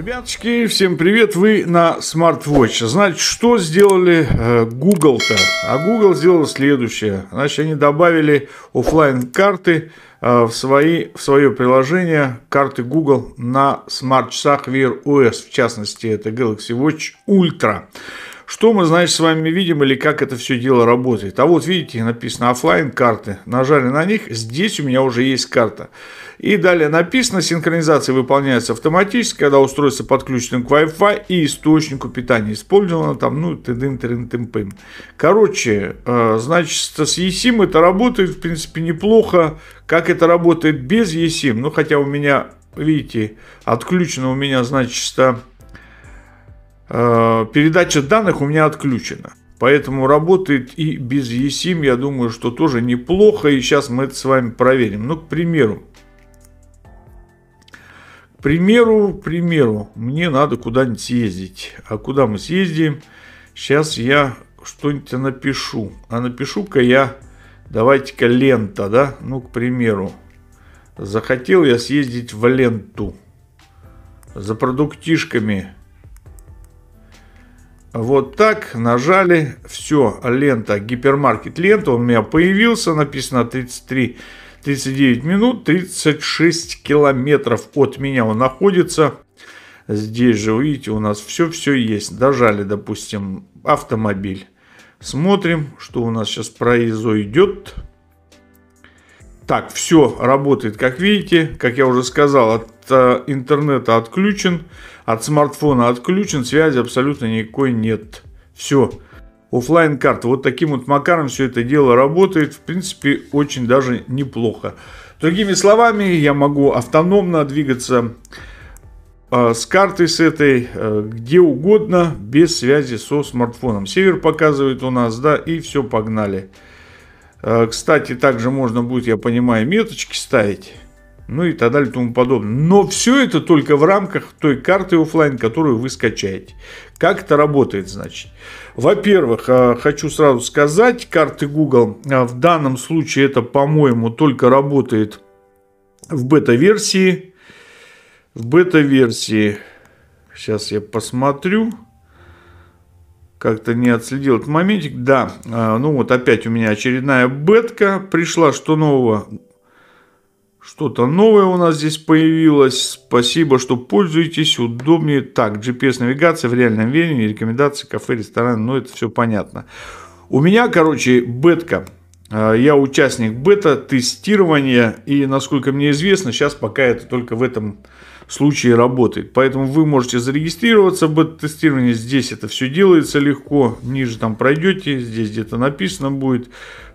Ребятушки, всем привет! Вы на SmartWatch. Значит, что сделали э, Google-то? А Google сделал следующее. Значит, они добавили офлайн карты э, в, свои, в свое приложение, карты Google на смарт-часах Wear OS. В частности, это Galaxy Watch Ultra. Что мы, значит, с вами видим или как это все дело работает? А вот видите, написано офлайн карты. Нажали на них, здесь у меня уже есть карта. И далее написано, синхронизация выполняется автоматически, когда устройство подключено к Wi-Fi и источнику питания. Использовано там, ну, тыдым тырым тым Короче, э, значит, с eSIM это работает, в принципе, неплохо. Как это работает без eSIM? Ну, хотя у меня, видите, отключено у меня, значит, передача данных у меня отключена. Поэтому работает и без eSIM, я думаю, что тоже неплохо. И сейчас мы это с вами проверим. Ну, к примеру. К примеру, к примеру, мне надо куда-нибудь съездить. А куда мы съездим? Сейчас я что-нибудь напишу. А напишу-ка я, давайте-ка лента, да? Ну, к примеру. Захотел я съездить в ленту. За продуктишками вот так нажали, все, лента, гипермаркет лента, он у меня появился, написано 33, 39 минут, 36 километров от меня он находится. Здесь же, видите, у нас все-все есть. Дожали, допустим, автомобиль. Смотрим, что у нас сейчас произойдет. Так, все работает, как видите. Как я уже сказал, от интернета отключен, от смартфона отключен, связи абсолютно никакой нет. Все. офлайн карта. Вот таким вот макаром все это дело работает. В принципе, очень даже неплохо. Другими словами, я могу автономно двигаться э, с картой с этой э, где угодно без связи со смартфоном. Север показывает у нас, да, и все, погнали. Э, кстати, также можно будет, я понимаю, меточки ставить. Ну и так далее и тому подобное. Но все это только в рамках той карты офлайн, которую вы скачаете. Как это работает, значит? Во-первых, э, хочу сразу сказать, карты Google э, в данном случае это, по-моему, только работает в бета-версии. В бета-версии, сейчас я посмотрю как-то не отследил этот моментик. Да, а, ну вот опять у меня очередная бетка пришла. Что нового? Что-то новое у нас здесь появилось. Спасибо, что пользуетесь. Удобнее. Так, GPS-навигация в реальном времени, рекомендации, кафе, ресторан. Ну, это все понятно. У меня, короче, бетка. А, я участник бета-тестирования. И, насколько мне известно, сейчас пока это только в этом случае работает. Поэтому вы можете зарегистрироваться в бета-тестировании. Здесь это все делается легко. Ниже там пройдете. Здесь где-то написано будет.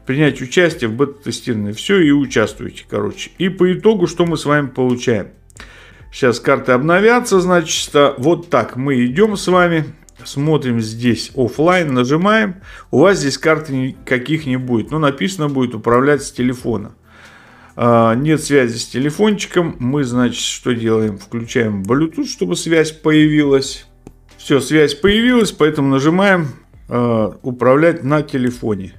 Принять участие в бета-тестировании. Все и участвуйте, короче. И по итогу, что мы с вами получаем? Сейчас карты обновятся, значит, вот так мы идем с вами. Смотрим здесь офлайн, нажимаем. У вас здесь карты никаких не будет. Но написано будет управлять с телефона. А, нет связи с телефончиком, мы, значит, что делаем? Включаем Bluetooth, чтобы связь появилась. Все, связь появилась, поэтому нажимаем а, «Управлять на телефоне».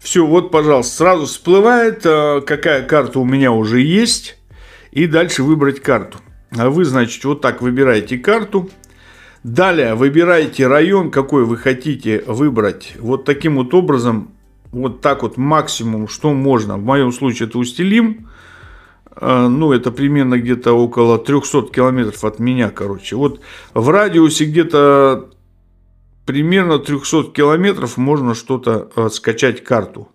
Все, вот, пожалуйста, сразу всплывает, а, какая карта у меня уже есть. И дальше выбрать карту. А вы, значит, вот так выбираете карту. Далее выбираете район, какой вы хотите выбрать. Вот таким вот образом вот так вот максимум, что можно. В моем случае это устелим. А, ну, это примерно где-то около 300 километров от меня, короче. Вот в радиусе где-то примерно 300 километров можно что-то а, скачать карту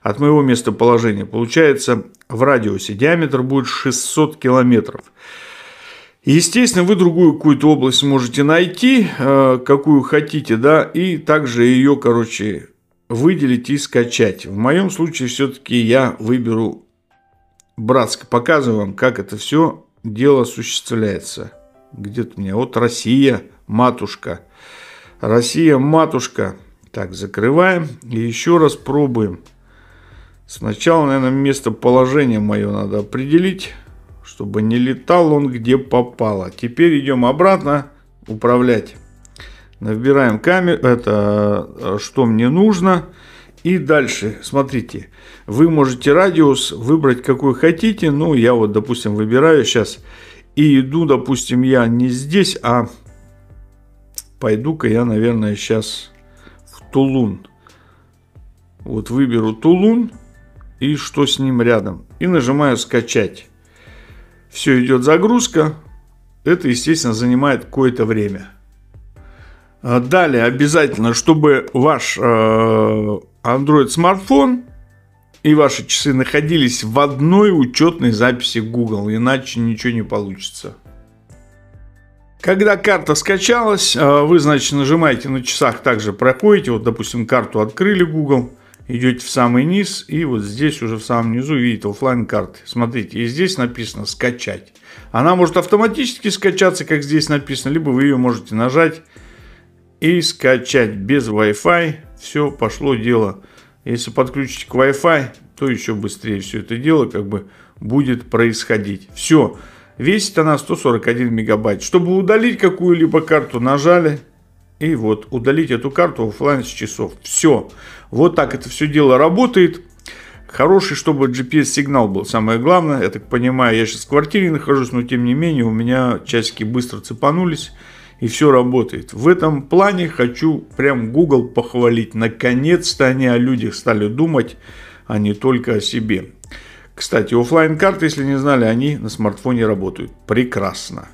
от моего местоположения. Получается, в радиусе диаметр будет 600 километров. Естественно, вы другую какую-то область можете найти, а, какую хотите, да, и также ее, короче, выделить и скачать. В моем случае все-таки я выберу Братск. Показываю вам, как это все дело осуществляется. Где-то у меня вот Россия, матушка. Россия, матушка. Так, закрываем и еще раз пробуем. Сначала, наверное, местоположение мое надо определить, чтобы не летал он где попало. Теперь идем обратно управлять. Набираем камеру, это э, что мне нужно. И дальше, смотрите, вы можете радиус выбрать какой хотите. Ну, я вот, допустим, выбираю сейчас. и иду, допустим, я не здесь, а пойду-ка я, наверное, сейчас в Тулун. Вот выберу Тулун и что с ним рядом. И нажимаю скачать. Все, идет загрузка. Это, естественно, занимает какое-то время. А далее обязательно, чтобы ваш э, Android смартфон и ваши часы находились в одной учетной записи Google, иначе ничего не получится. Когда карта скачалась, э, вы, значит, нажимаете на часах, также проходите, вот, допустим, карту открыли Google, идете в самый низ, и вот здесь уже в самом низу видите офлайн карты. Смотрите, и здесь написано «Скачать». Она может автоматически скачаться, как здесь написано, либо вы ее можете нажать и скачать без Wi-Fi. Все, пошло дело. Если подключить к Wi-Fi, то еще быстрее все это дело как бы будет происходить. Все, весит она 141 мегабайт. Чтобы удалить какую-либо карту, нажали и вот удалить эту карту офлайн с часов. Все, вот так это все дело работает. Хороший, чтобы GPS-сигнал был, самое главное. Я так понимаю, я сейчас в квартире нахожусь, но тем не менее у меня часики быстро цепанулись и все работает. В этом плане хочу прям Google похвалить. Наконец-то они о людях стали думать, а не только о себе. Кстати, офлайн карты, если не знали, они на смартфоне работают. Прекрасно.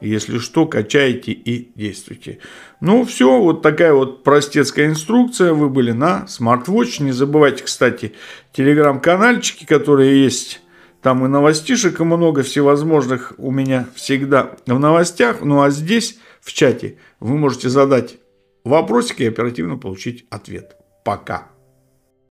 Если что, качайте и действуйте. Ну, все, вот такая вот простецкая инструкция. Вы были на SmartWatch. Не забывайте, кстати, телеграм-канальчики, которые есть. Там и новостишек много всевозможных у меня всегда в новостях. Ну, а здесь в чате вы можете задать вопросик и оперативно получить ответ. Пока.